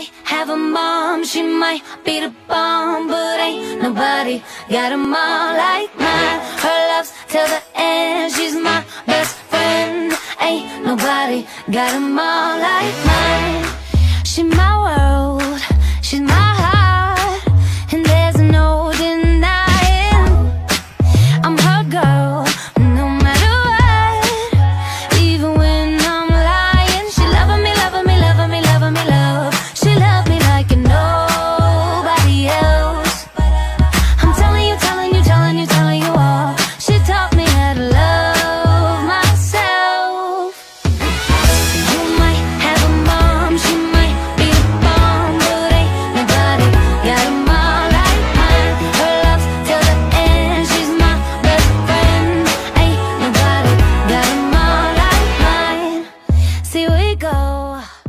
might have a mom, she might be the bomb, but ain't nobody got a mom like mine. Her love's till the end, she's my best friend. Ain't nobody got a mom like mine. we go.